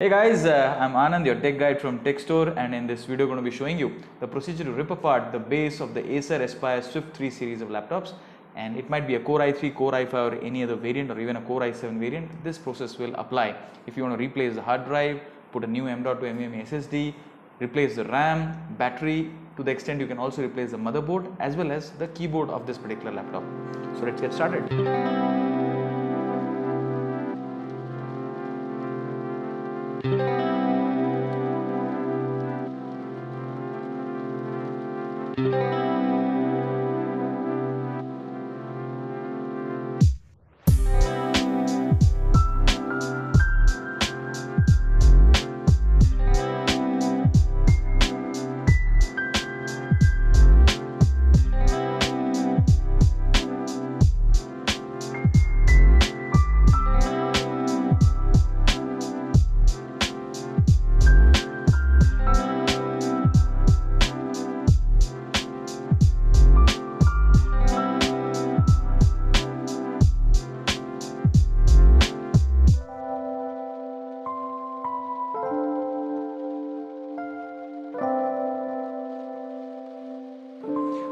Hey guys, uh, I'm Anand, your tech guide from Techstore and in this video, I'm going to be showing you the procedure to rip apart the base of the Acer Aspire Swift 3 series of laptops. And it might be a Core i3, Core i5, or any other variant, or even a Core i7 variant. This process will apply if you want to replace the hard drive, put a new M.2 NVMe SSD, replace the RAM, battery. To the extent you can also replace the motherboard as well as the keyboard of this particular laptop. So let's get started.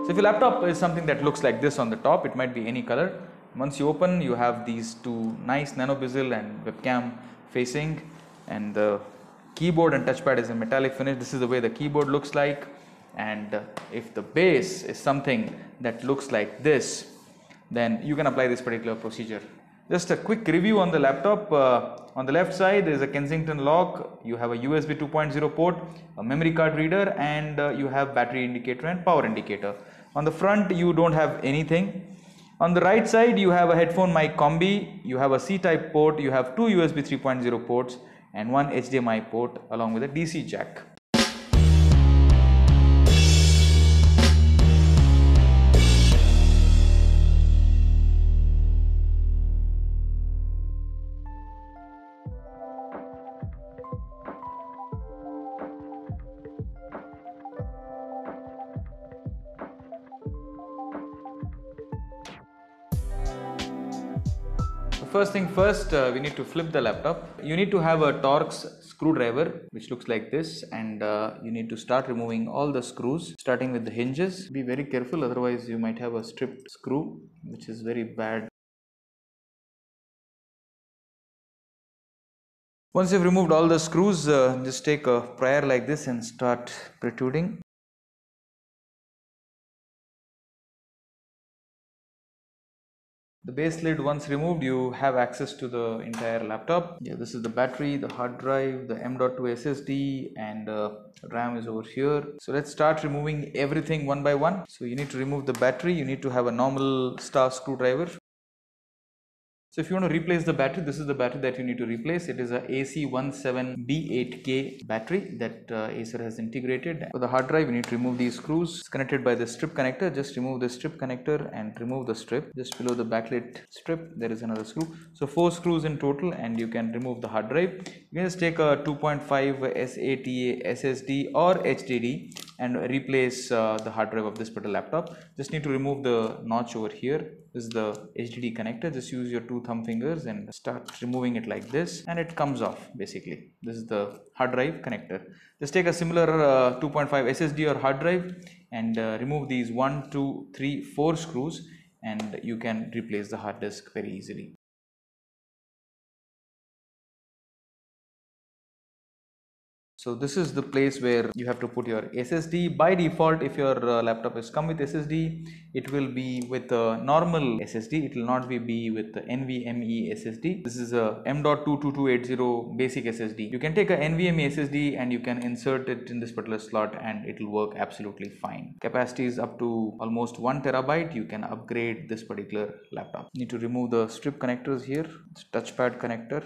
So if your laptop is something that looks like this on the top, it might be any color. Once you open, you have these two nice nano bezel and webcam facing and the keyboard and touchpad is a metallic finish. This is the way the keyboard looks like and uh, if the base is something that looks like this, then you can apply this particular procedure. Just a quick review on the laptop. Uh, on the left side is a Kensington lock. You have a USB 2.0 port, a memory card reader, and uh, you have battery indicator and power indicator. On the front, you don't have anything. On the right side, you have a headphone mic combi. You have a C-type port. You have two USB 3.0 ports and one HDMI port along with a DC jack. First thing first uh, we need to flip the laptop. You need to have a torx screwdriver which looks like this and uh, you need to start removing all the screws starting with the hinges. Be very careful otherwise you might have a stripped screw which is very bad. Once you've removed all the screws uh, just take a prier like this and start protruding the base lid once removed you have access to the entire laptop. Yeah this is the battery the hard drive the m.2 ssd and uh, ram is over here. So let's start removing everything one by one. So you need to remove the battery. You need to have a normal star screwdriver so if you want to replace the battery, this is the battery that you need to replace. It is a AC17B8K battery that uh, Acer has integrated. For the hard drive, you need to remove these screws. It's connected by the strip connector. Just remove the strip connector and remove the strip. Just below the backlit strip, there is another screw. So four screws in total and you can remove the hard drive. You can just take a 2.5 SATA SSD or HDD and replace uh, the hard drive of this particular laptop. Just need to remove the notch over here. This is the HDD connector. Just use your two thumb fingers and start removing it like this and it comes off basically. This is the hard drive connector. Just take a similar uh, 2.5 SSD or hard drive and uh, remove these 1, 2, 3, 4 screws and you can replace the hard disk very easily. So this is the place where you have to put your SSD. By default, if your uh, laptop is come with SSD, it will be with a normal SSD. It will not be, be with the NVMe SSD. This is a M.22280 basic SSD. You can take a NVMe SSD and you can insert it in this particular slot and it will work absolutely fine. Capacity is up to almost 1 terabyte. You can upgrade this particular laptop. Need to remove the strip connectors here. Touchpad connector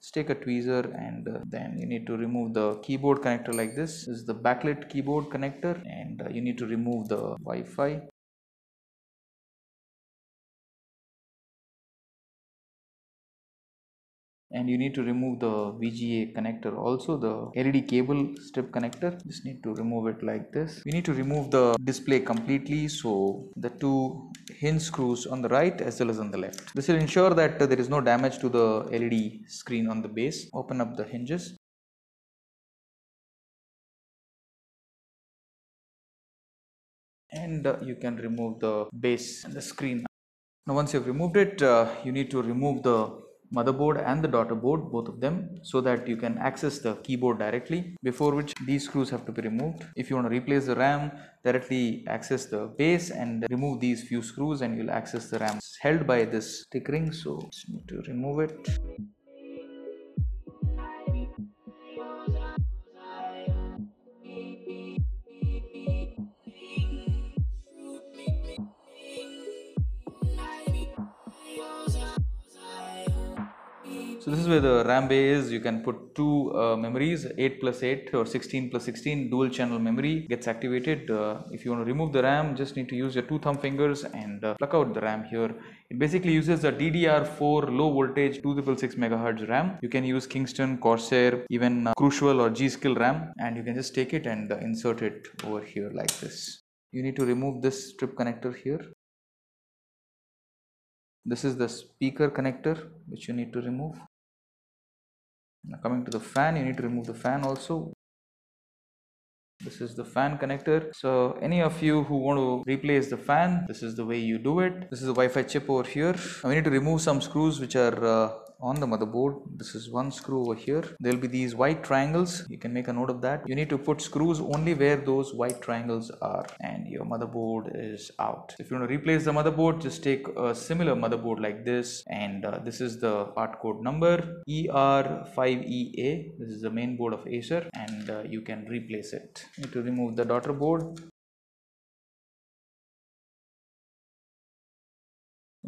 Let's take a tweezer and uh, then you need to remove the keyboard connector like this. This is the backlit keyboard connector and uh, you need to remove the Wi-Fi. And you need to remove the VGA connector. Also the LED cable strip connector just need to remove it like this. We need to remove the display completely. So the two hinge screws on the right as well as on the left. This will ensure that there is no damage to the LED screen on the base. Open up the hinges. And uh, you can remove the base and the screen. Now once you've removed it uh, you need to remove the motherboard and the daughter board both of them so that you can access the keyboard directly before which these screws have to be removed. If you want to replace the ram directly access the base and remove these few screws and you'll access the ram. It's held by this stick ring so just need to remove it So this is where the RAM bay is. You can put two uh, memories, 8 plus 8 or 16 plus 16 dual channel memory gets activated. Uh, if you want to remove the RAM, just need to use your two thumb fingers and uh, pluck out the RAM here. It basically uses a DDR4 low voltage 2666 megahertz RAM. You can use Kingston, Corsair, even uh, Crucial or G-Skill RAM and you can just take it and uh, insert it over here like this. You need to remove this strip connector here this is the speaker connector which you need to remove now coming to the fan you need to remove the fan also. This is the fan connector. So any of you who want to replace the fan this is the way you do it. This is the wi-fi chip over here. Now we need to remove some screws which are uh, on the motherboard. This is one screw over here. There will be these white triangles. You can make a note of that. You need to put screws only where those white triangles are and your motherboard is out. If you want to replace the motherboard just take a similar motherboard like this and uh, this is the part code number ER5EA this is the main board of Acer and uh, you can replace it. Need to remove the daughter board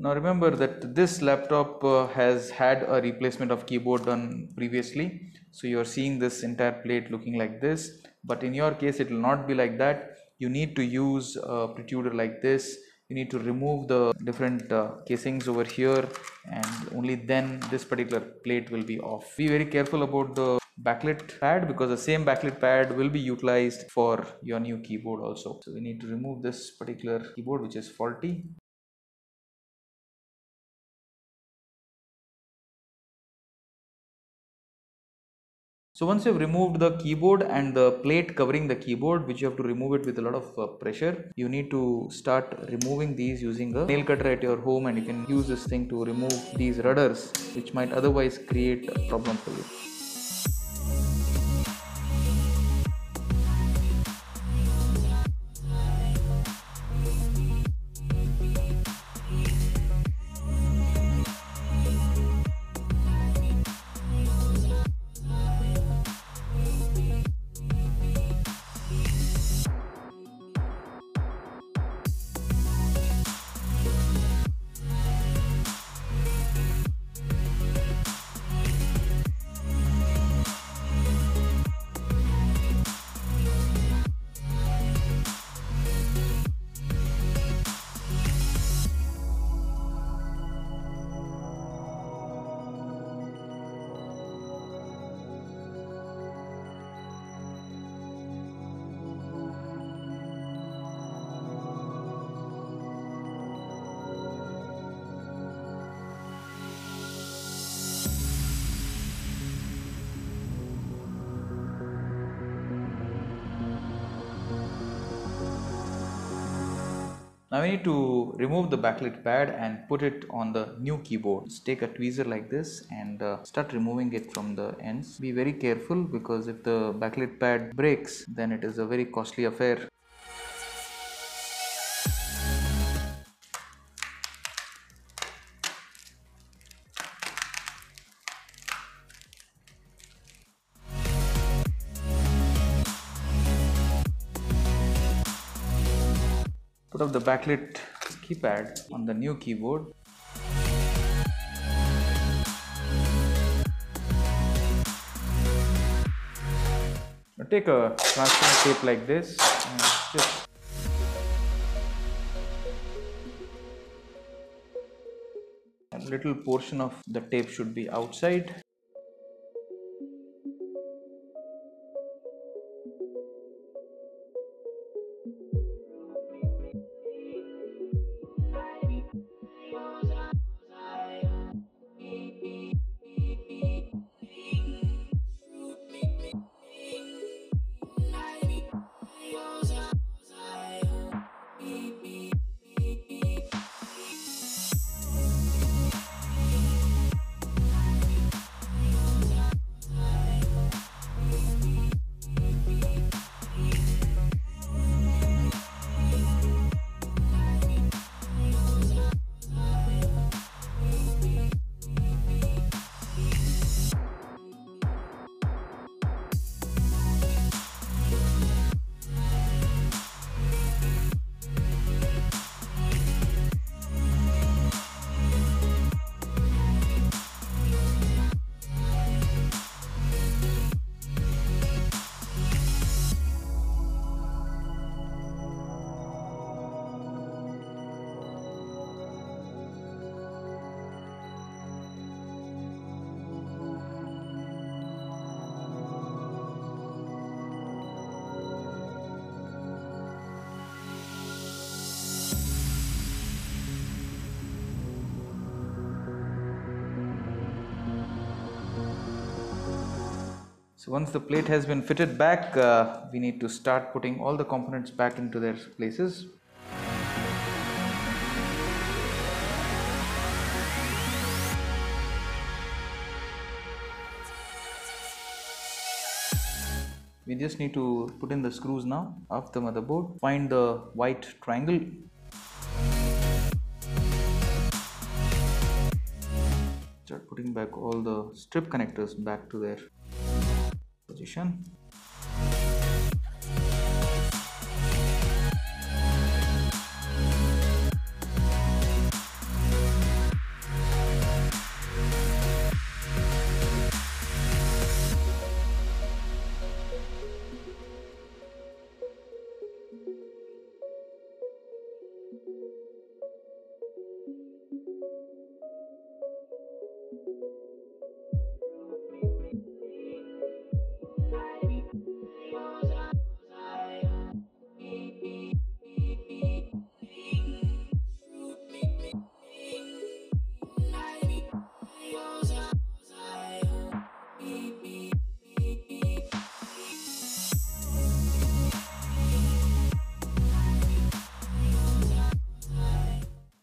Now remember that this laptop uh, has had a replacement of keyboard done previously. So you are seeing this entire plate looking like this. But in your case it will not be like that. You need to use a protruder like this. You need to remove the different uh, casings over here and only then this particular plate will be off. Be very careful about the backlit pad because the same backlit pad will be utilized for your new keyboard also. So we need to remove this particular keyboard which is faulty So once you've removed the keyboard and the plate covering the keyboard which you have to remove it with a lot of uh, pressure you need to start removing these using a nail cutter at your home and you can use this thing to remove these rudders which might otherwise create a problem for you. Now we need to remove the backlit pad and put it on the new keyboard. Just take a tweezer like this and uh, start removing it from the ends. Be very careful because if the backlit pad breaks then it is a very costly affair. Put up the backlit keypad on the new keyboard. Now take a transparent tape like this and just a little portion of the tape should be outside So once the plate has been fitted back, uh, we need to start putting all the components back into their places. We just need to put in the screws now of the motherboard. Find the white triangle. Start putting back all the strip connectors back to their position.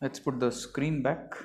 Let's put the screen back.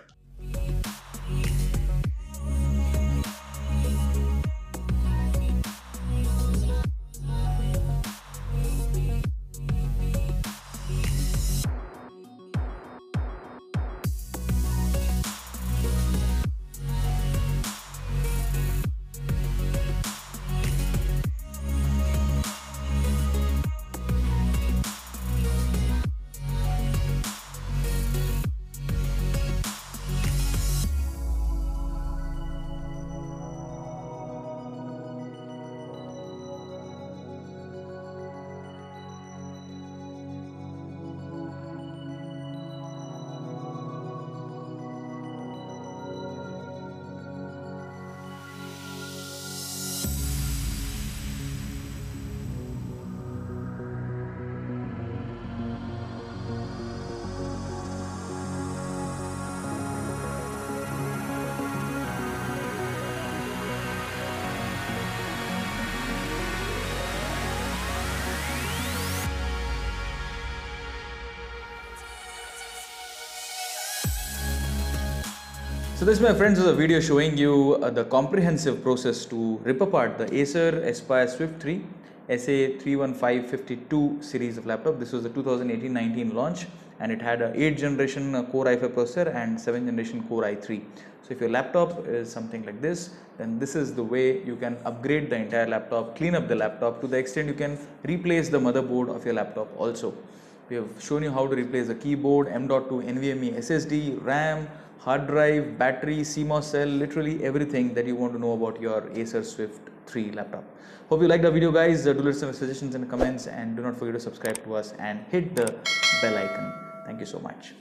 So this my friends was a video showing you uh, the comprehensive process to rip apart the Acer Aspire Swift 3 SF31552 series of laptop. This was the 2018-19 launch and it had a 8th generation uh, Core i5 processor and 7th generation Core i3. So if your laptop is something like this, then this is the way you can upgrade the entire laptop, clean up the laptop to the extent you can replace the motherboard of your laptop also. We have shown you how to replace the keyboard, M.2 NVMe SSD, RAM, hard drive, battery, CMOS cell, literally everything that you want to know about your Acer Swift 3 laptop. Hope you liked the video guys. Uh, do let your suggestions in the comments and do not forget to subscribe to us and hit the bell icon. Thank you so much.